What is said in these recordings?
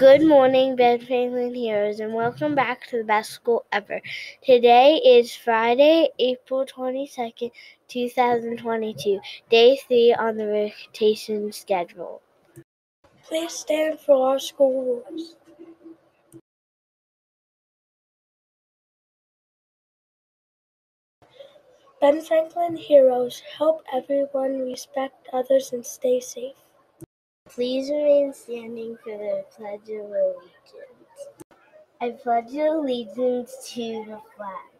Good morning, Ben Franklin heroes, and welcome back to the best school ever. Today is Friday, April 22nd, 2022, day three on the rotation schedule. Please stand for our school rules. Ben Franklin heroes help everyone, respect others, and stay safe. Please remain standing for the Pledge of Allegiance. I pledge allegiance to the flag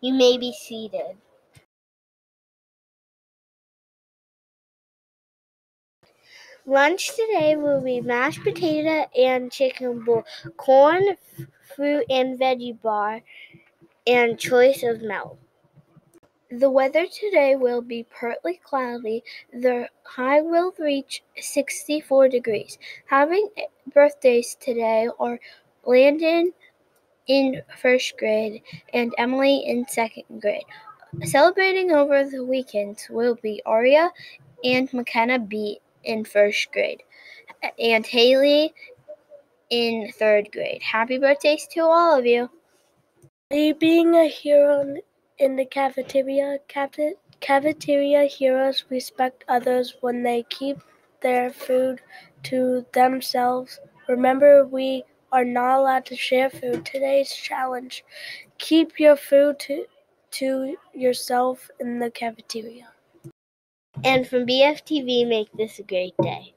You may be seated. Lunch today will be mashed potato and chicken bowl, corn, fruit and veggie bar, and choice of milk. The weather today will be partly cloudy. The high will reach 64 degrees. Having birthdays today are Landon in first grade and Emily in second grade. Celebrating over the weekends will be Aria and McKenna B in first grade and Haley in third grade. Happy birthdays to all of you. Being a hero in the cafeteria? Cafe- cafeteria heroes respect others when they keep their food to themselves. Remember, we are not allowed to share food. Today's challenge keep your food to, to yourself in the cafeteria. And from BFTV, make this a great day.